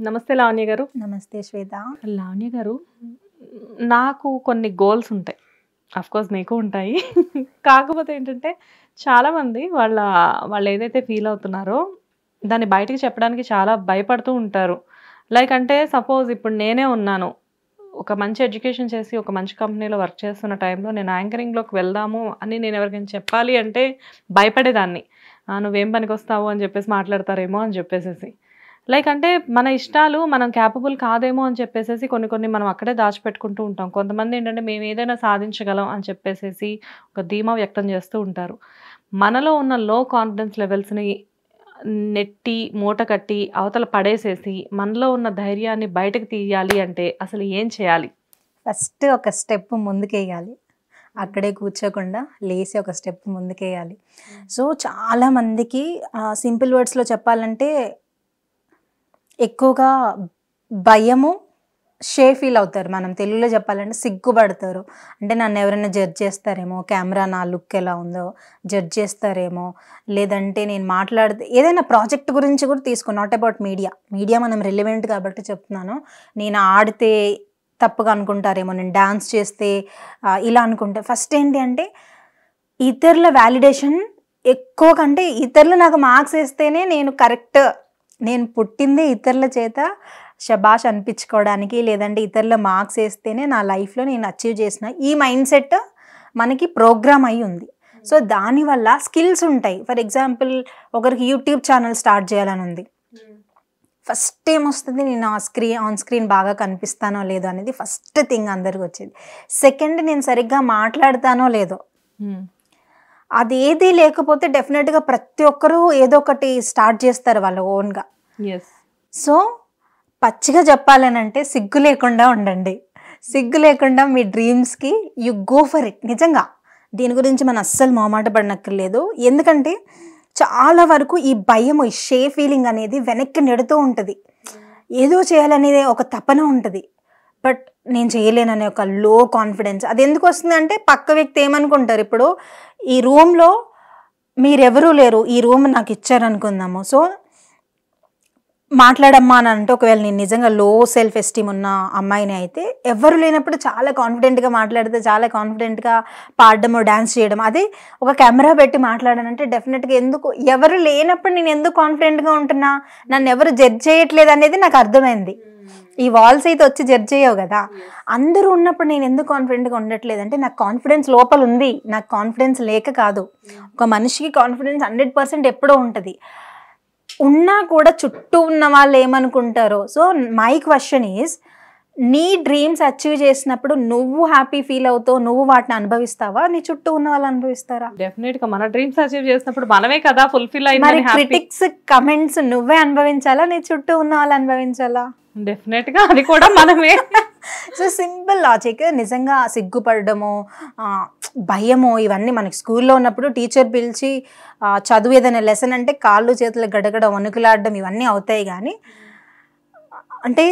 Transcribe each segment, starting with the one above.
నమస్తే లావణ్య గారు. నమస్తే శ్వేత. లావణ్య గారు నాకు కొన్ని గోల్స్ ఉంటాయి. కోర్స్ మీకు ఉంటాయి. కాకపోతే ఏంటంటే చాలామంది వాళ్ళ వాళ్ళు ఏదైతే ఫీల్ అవుతున్నారో దాన్ని బయటికి చెప్పడానికి చాలా భయపడుతూ ఉంటారు. లైక్ అంటే సపోజ్ ఇప్పుడు నేనే ఉన్నాను. ఒక మంచి ఎడ్యుకేషన్ చేసి ఒక మంచి కంపెనీలో వర్క్ చేస్తున్న టైంలో నేను యాంకరింగ్లోకి వెళ్దాము అని నేను ఎవరికైనా చెప్పాలి అంటే భయపడేదాన్ని. "ఆ, నువ్వేం పనికి వస్తావు అని చెప్పేసి మాట్లాడతారేమో అని చెప్పేసేసి. లైక్ అంటే మన ఇష్టాలు మనం క్యాపబుల్ కాదేమో అని చెప్పేసి కొన్ని కొన్ని మనం అక్కడే దాచిపెట్టుకుంటూ ఉంటాం. కొంతమంది ఏంటంటే మేము ఏదైనా సాధించగలం అని చెప్పేసేసి ఒక ధీమా వ్యక్తం చేస్తూ ఉంటారు. మనలో ఉన్న లో కాన్ఫిడెన్స్ లెవెల్స్ని నెట్టి మూట కట్టి అవతల పడేసేసి మనలో ఉన్న ధైర్యాన్ని బయటకు తీయాలి అంటే అసలు ఏం చేయాలి? ఫస్ట్ ఒక స్టెప్ ముందుకేయాలి. అక్కడే కూర్చోకుండా లేచి ఒక స్టెప్ ముందుకేయాలి. సో చాలా మందికి సింపుల్ వర్డ్స్లో చెప్పాలంటే ఎక్కువగా భయము షే ఫీల్ అవుతారు. మనం తెలుగులో చెప్పాలంటే సిగ్గుపడతారు. అంటే నన్ను ఎవరైనా జడ్జ్ చేస్తారేమో కెమెరా నా లుక్ ఎలా ఉందో జడ్జ్ చేస్తారేమో లేదంటే నేను మాట్లాడితే ఏదైనా ప్రాజెక్ట్ గురించి కూడా తీసుకో నాట్ అబౌట్ మీడియా మీడియా మనం రిలివెంట్ కాబట్టి చెప్తున్నాను. నేను ఆడితే తప్పుగా అనుకుంటారేమో నేను డాన్స్ చేస్తే ఇలా అనుకుంటా. ఫస్ట్ ఏంటి అంటే ఇతరుల వ్యాలిడేషన్ ఎక్కువ కంటే ఇతరులు నాకు మార్క్స్ వేస్తేనే నేను కరెక్ట్ నేను పుట్టిందే ఇతరుల చేత షబాష్ అనిపించుకోవడానికి లేదంటే ఇతరుల మార్క్స్ వేస్తేనే నా లైఫ్లో నేను అచీవ్ చేసిన ఈ మైండ్ సెట్ మనకి ప్రోగ్రామ్ అయి ఉంది. సో దానివల్ల స్కిల్స్ ఉంటాయి. ఫర్ ఎగ్జాంపుల్ ఒకరికి యూట్యూబ్ ఛానల్ స్టార్ట్ చేయాలని ఉంది. ఫస్ట్ ఏమొస్తుంది? నేను ఆ స్క్రీన్ ఆన్ స్క్రీన్ బాగా కనిపిస్తానో లేదో అనేది ఫస్ట్ థింగ్ అందరికి వచ్చేది. సెకండ్ నేను సరిగ్గా మాట్లాడతానో లేదో అది ఏది లేకపోతే డెఫినెట్గా ప్రతి ఒక్కరూ ఏదో ఒకటి స్టార్ట్ చేస్తారు వాళ్ళ ఓన్గా సో పచ్చిగా చెప్పాలనంటే సిగ్గు లేకుండా ఉండండి. సిగ్గు లేకుండా మీ డ్రీమ్స్కి యు గో ఫర్ ఇట్ నిజంగా. దీని గురించి మనం అస్సలు మొహమాట పడనక్కర్లేదు. ఎందుకంటే చాలా వరకు ఈ భయం ఈ షే ఫీలింగ్ అనేది వెనక్కి నెడుతూ ఉంటుంది. ఏదో చేయాలనేది ఒక తపన ఉంటుంది. బట్ నేను చేయలేననే ఒక లో కాన్ఫిడెన్స్ అది ఎందుకు వస్తుంది అంటే పక్క వ్యక్తి ఏమనుకుంటారు? ఇప్పుడు ఈ రూమ్లో మీరెవరూ లేరు. ఈ రూమ్ నాకు ఇచ్చారనుకుందాము. సో మాట్లాడమ్మా అని అంటే ఒకవేళ నేను నిజంగా లో సెల్ఫ్ ఎస్టీమ్ ఉన్న అమ్మాయిని అయితే ఎవరు లేనప్పుడు చాలా కాన్ఫిడెంట్గా మాట్లాడితే చాలా కాన్ఫిడెంట్గా పాడడము డ్యాన్స్ చేయడం అదే ఒక కెమెరా పెట్టి మాట్లాడానంటే డెఫినెట్గా ఎందుకు ఎవరు లేనప్పుడు నేను ఎందుకు కాన్ఫిడెంట్గా ఉంటున్నా? నన్ను ఎవరు జడ్జ్ చేయట్లేదు అనేది నాకు అర్థమైంది. ఈ వాల్స్ అయితే వచ్చి జడ్జ్ చేయవు కదా. అందరూ ఉన్నప్పుడు నేను ఎందుకు కాన్ఫిడెంట్గా ఉండట్లేదు అంటే నాకు కాన్ఫిడెన్స్ లోపల ఉంది. నాకు కాన్ఫిడెన్స్ లేక కాదు. ఒక మనిషికి కాన్ఫిడెన్స్ హండ్రెడ్ పర్సెంట్ ఎప్పుడో ఉంటుంది. ఉన్నా కూడా చుట్టూ ఉన్న వాళ్ళు ఏమనుకుంటారో? సో మై క్వశ్చన్ ఈజ్ నీ డ్రీమ్స్ అచీవ్ చేసినప్పుడు నువ్వు హ్యాపీ ఫీల్ అవుతావు నువ్వు వాటిని అనుభవిస్తావా? నీ చుట్టూ ఉన్న వాళ్ళు అనుభవిస్తారా? డెఫినెట్గా మన డ్రీమ్స్ అచీవ్ చేసినప్పుడు మనమే కదా ఫుల్ఫిల్ మరి హ్యాపీ క్రిటిక్స్ కమెంట్స్ నువ్వే అనుభవించాలా? నీ చుట్టూ ఉన్న వాళ్ళు అనుభవించాలా? డెఫినెట్గా అది కూడా మనమే. సో సింపుల్ లాజిక్ నిజంగా సిగ్గుపడడము భయము ఇవన్నీ మనకి స్కూల్లో ఉన్నప్పుడు టీచర్ పిలిచి చదువు ఏదైనా లెసన్ అంటే కాళ్ళు చేతులు గడగడ వణుకులాడడం ఇవన్నీ అవుతాయి కానీ అంటే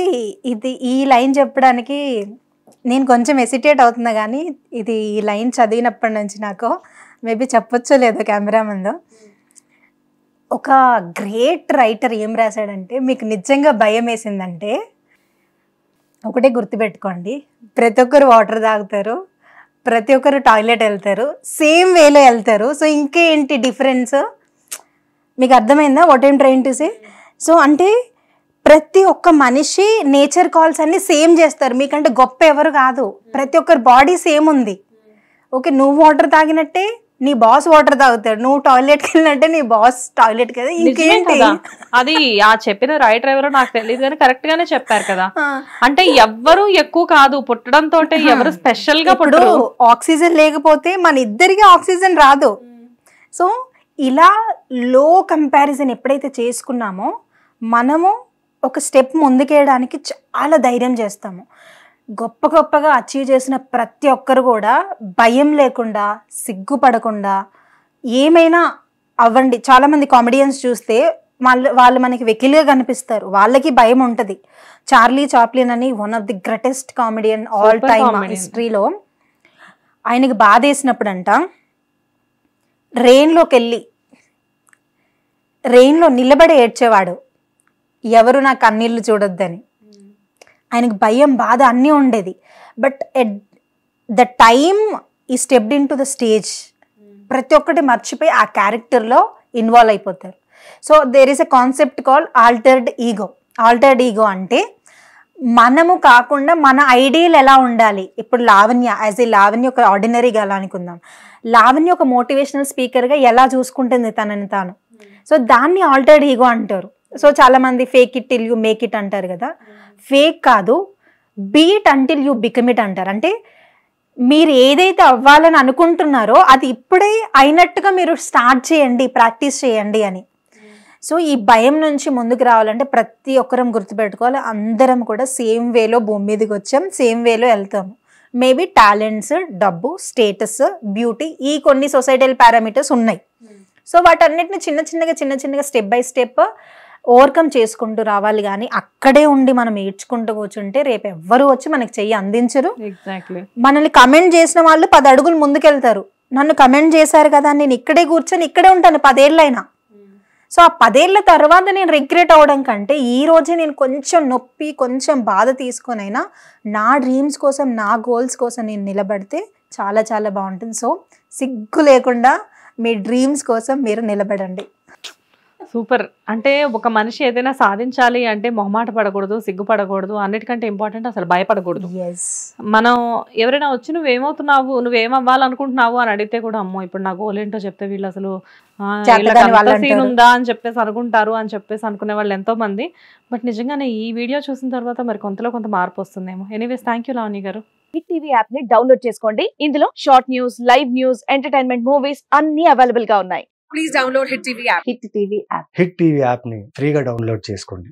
ఇది ఈ లైన్ చెప్పడానికి నేను కొంచెం ఎసిటేట్ అవుతున్నా కానీ ఇది ఈ లైన్ చదివినప్పటి నుంచి నాకు మేబీ చెప్పొచ్చో లేదో కెమెరా ముందు. ఒక గ్రేట్ రైటర్ ఏం రాశాడంటే మీకు నిజంగా భయం వేసిందంటే ఒకటే గుర్తుపెట్టుకోండి. ప్రతి ఒక్కరు వాటర్ తాగుతారు ప్రతి ఒక్కరు టాయిలెట్ వెళ్తారు సేమ్ వేలో వెళ్తారు. సో ఇంకేంటి డిఫరెన్స్? మీకు అర్థమైందా వాట్ ఏం ట్రైన్ టు సే సో అంటే ప్రతి ఒక్క మనిషి నేచర్ కాల్స్ అన్ని సేమ్ చేస్తారు. మీకంటే గొప్ప ఎవరు కాదు. ప్రతి ఒక్కరి బాడీ సేమ్ ఉంది. ఓకే నువ్వు వాటర్ తాగినట్టే నీ బాస్ వాటర్ తాగుతాడు. నువ్వు టాయిలెట్కి వెళ్ళినట్టే నీ బాస్ టాయిలెట్ కదా ఇంకేంటి? అది ఆ చెప్పిన రైటర్ ఎవరో నాకు తెలియదు కానీ కరెక్ట్ గానే చెప్పారు కదా. అంటే ఎవ్వరు ఎక్కువ కాదు పుట్టడంతో ఎవరు స్పెషల్గా పుట్టరు. ఆక్సిజన్ లేకపోతే మన ఇద్దరికి ఆక్సిజన్ రాదు. సో ఇలా లో కంపారిజన్ ఎప్పుడైతే చేసుకున్నామో మనము ఒక స్టెప్ ముందుకేయడానికి చాలా ధైర్యం చేస్తాము. గొప్ప గొప్పగా అచీవ్ చేసిన ప్రతి ఒక్కరు కూడా భయం లేకుండా సిగ్గుపడకుండా ఏమైనా అవ్వండి. చాలామంది కామెడియన్స్ చూస్తే వాళ్ళు వాళ్ళు మనకి వెకిలిగా కనిపిస్తారు. వాళ్ళకి భయం ఉంటుంది. చార్లీ చాప్లిన్ అని one of the greatest comedian all time. హిస్టరీలో ఆయనకి బాధ వేసినప్పుడంట రెయిన్లోకి వెళ్ళి రెయిన్లో నిలబడి ఏడ్చేవాడు. ఎవరు నా కన్నీళ్ళు చూడొద్దని. ఆయనకు భయం బాధ అన్నీ ఉండేది. But at the time he stepped into the stage ప్రతి ఒక్కటి మర్చిపోయి ఆ క్యారెక్టర్లో ఇన్వాల్వ్ అయిపోతారు. So there is a concept call altered ego altered ego అంటే మనము కాకుండా మన ఐడియల్ ఎలా ఉండాలి? ఇప్పుడు లావణ్య యాజ్ ఏ లావణ్య ఒక ఆర్డినరీగా అలా అనుకుందాం. లావణ్య ఒక మోటివేషనల్ స్పీకర్గా ఎలా చూసుకుంటుంది తనని తాను? సో దాన్ని ఆల్టర్డ్ ఈగో అంటారు. సో చాలా మంది fake it till you make it అంటారు కదా. ఫేక్ కాదు be it until you become it అంటారు. అంటే మీరు ఏదైతే అవ్వాలని అనుకుంటున్నారో అది ఇప్పుడే అయినట్టుగా మీరు స్టార్ట్ చేయండి ప్రాక్టీస్ చేయండి అని. సో ఈ భయం నుంచి ముందుకు రావాలంటే ప్రతి ఒక్కరం గుర్తుపెట్టుకోవాలి. అందరం కూడా సేమ్ వేలో భూమి మీదకి వచ్చాం సేమ్ వేలో వెళ్తాము. మేబీ టాలెంట్స్ డబ్బు స్టేటస్ బ్యూటీ ఈ కొన్ని సొసైటల్ పారామీటర్స్ ఉన్నాయి. సో వాటన్నిటిని చిన్న చిన్నగా చిన్న చిన్నగా స్టెప్ బై స్టెప్ ఓవర్కమ్ చేసుకుంటూ రావాలి కానీ అక్కడే ఉండి మనం ఏడ్చుకుంటూ కూర్చుంటే రేపు ఎవ్వరు వచ్చి మనకి చెయ్యి అందించరు. ఎగ్జాక్ట్లీ మనల్ని కమెంట్ చేసిన వాళ్ళు పది అడుగులు ముందుకెళ్తారు. నన్ను కమెంట్ చేశారు కదా నేను ఇక్కడే కూర్చొని ఇక్కడే ఉంటాను పదేళ్ళైనా. సో ఆ పదేళ్ళ తర్వాత నేను రిగ్రెట్ అవ్వడం కంటే ఈ రోజే నేను కొంచెం నొప్పి కొంచెం బాధ తీసుకొనైనా నా డ్రీమ్స్ కోసం నా గోల్స్ కోసం నేను నిలబడితే చాలా చాలా బాగుంటుంది. సో సిగ్గు లేకుండా మీ డ్రీమ్స్ కోసం మీరు నిలబడండి. సూపర్. అంటే ఒక మనిషి ఏదైనా సాధించాలి అంటే మొహమాట పడకూడదు సిగ్గుపడకూడదు అన్నిటికంటే ఇంపార్టెంట్ అసలు భయపడకూడదు. మనం ఎవరైనా వచ్చి నువ్వేమవుతున్నావు నువ్వేం అవ్వాలనుకుంటున్నావు అని అడిగితే కూడా అమ్మో ఇప్పుడు నా గోల్ ఏంటో చెప్తే వీళ్ళు అసలు సీన్. ఉందా అని చెప్పేసి అనుకుంటారు అని చెప్పేసి అనుకునే వాళ్ళు ఎంతో మంది. బట్ నిజంగానే ఈ వీడియో చూసిన తర్వాత మరి కొంతలో కొంత మార్పు వస్తుందేమో. ఎనీవేస్ థ్యాంక్ యూ లావణి గారు. హిట్ టీవీ యాప్ని డౌన్లోడ్ చేసుకోండి. ఇందులో short news live news entertainment movies అన్ని అవైలబుల్గా ఉన్నాయి. Please download Hit TV app. Hit TV app Hit TV యాప్ని ఫ్రీగా డౌన్లోడ్ చేసుకోండి